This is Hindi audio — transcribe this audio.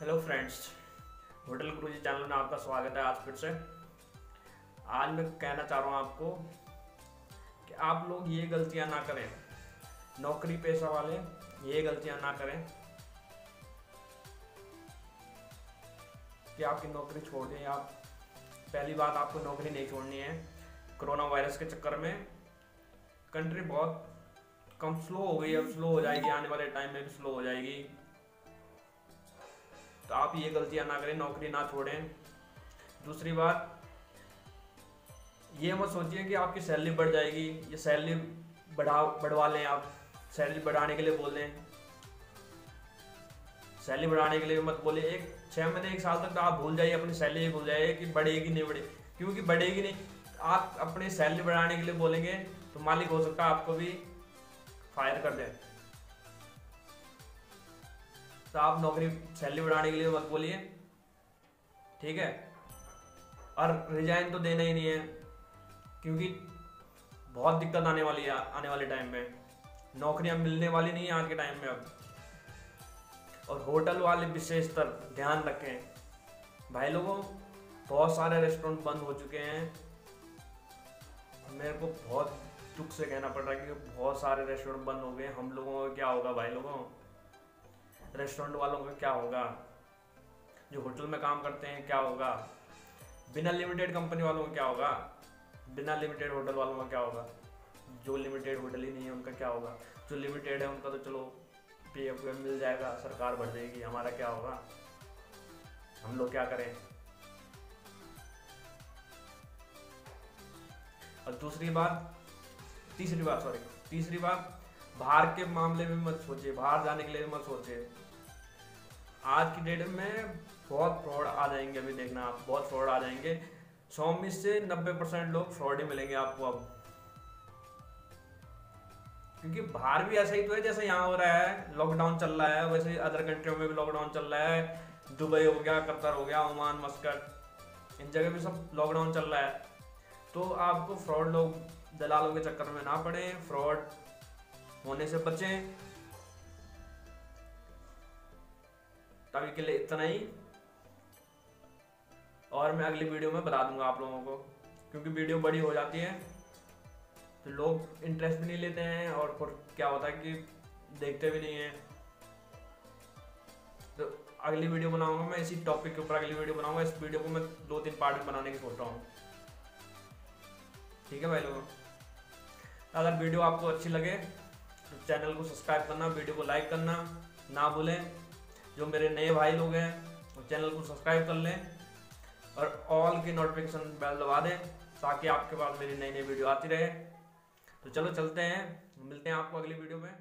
Hello friends hotel Guruji channel में आपका स्वागत है आज फिर से। आज मैं कहना चाह रहा हूँ आपको कि आप लोग ये गलतियाँ ना करें। नौकरी पेशा वाले, ये गलतियाँ ना करें कि आपकी नौकरी छोड़ दें। आप, पहली बात आपको नौकरी नहीं छोड़नी है। कोरोना वायरस के चक्कर में कंट्री बहुत कम स्लो हो गई अब स्लो हो जाएगी, आने वाले टाइम में भी स्लो हो जाएगी। आप ये गलतियाँ ना करें, नौकरी ना छोड़ें। दूसरी बात, ये मत सोचिए कि आपकी सैलरी बढ़ जाएगी, ये सैलरी बढ़ा, बढ़वा लें आप, सैलरी बढ़ाने के लिए बोल लें सैलरी बढ़ाने के लिए मत बोले, एक छः महीने, एक साल तक तो आप भूल जाइए, अपनी सैलरी भूल जाइए कि बढ़ेगी नहीं बढ़ेगी क्योंकि बढ़ेगी नहीं। आप अपनी सैलरी बढ़ाने के लिए बोलेंगे तो मालिक हो सकता है आपको भी फायर कर दें। तो आप नौकरी सैलरी बढ़ाने के लिए मत बोलिए। ठीक है? और रिजाइन तो देना ही नहीं है, क्योंकि बहुत दिक्कत आने वाली है, आने वाले टाइम में। नौकरियाँ मिलने वाली नहीं है आज के टाइम में अब। और होटल वाले विशेषतर ध्यान रखें। भाई लोगों, बहुत सारे रेस्टोरेंट बंद हो चुके हैं। मेरे को बहुत दुख से कहना पड़ रहा है कि बहुत सारे रेस्टोरेंट बंद हो गए। हम लोगों का क्या होगा भाई लोगों? रेस्टोरेंट वालों का क्या होगा? जो होटल में काम करते हैं, क्या होगा? बिना लिमिटेड कंपनी वालों का क्या होगा? बिना लिमिटेड होटल वालों का क्या होगा? जो लिमिटेड होटल ही नहीं है, उनका क्या होगा? जो लिमिटेड है, उनका तो चलो पी एफ़ मिल जाएगा, सरकार बढ़ जाएगी हमारा क्या होगा? हम लोग क्या करें? और दूसरी बात, तीसरी बात सॉरी तीसरी बात, बाहर के मामले में मत सोचिए, बाहर जाने के लिए मत सोचिए। आज की डेट में बहुत फ्रॉड आ जाएँगे अभी देखना आप, बहुत फ्रॉड आ जाएँगे। सौ में से नब्बे परसेंट लोग फ्रॉड ही मिलेंगे आपको अब। क्योंकि बाहर भी ऐसा ही तो है जैसे यहाँ हो रहा है लॉकडाउन चल रहा है, वैसे अदर कंट्रियों में भी लॉकडाउन चल रहा है, दुबई हो गया, कतर हो गया, ओमान, मस्कट, इन जगह भी सब लॉकडाउन चल रहा है। तो आपको फ्रॉड लोग, दलालों के चक्कर में ना पड़े फ्रॉड होने से बचें। तभी के लिए इतना ही। और मैं अगली वीडियो में बता दूँगा आप लोगों को, क्योंकि वीडियो बड़ी हो जाती है तो लोग इंटरेस्ट भी नहीं लेते हैं और फिर क्या होता है कि देखते भी नहीं हैं। तो अगली वीडियो बनाऊँगा मैं, इसी टॉपिक के ऊपर अगली वीडियो बनाऊँगा। इस वीडियो को मैं दो तीन पार्ट में बनाने की सोच रहा हूँ। ठीक है भाई लोगों? अगर वीडियो आपको अच्छी लगे तो चैनल को सब्सक्राइब करना, वीडियो को लाइक करना, ना भूलें। जो मेरे नए भाई लोग हैं, वो चैनल को सब्सक्राइब कर लें और ऑल की नोटिफिकेशन बेल दबा दें ताकि आपके पास मेरी नई नई वीडियो आती रहे। तो चलो चलते हैं, मिलते हैं आपको अगली वीडियो में।